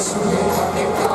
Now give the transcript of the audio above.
にすげえけ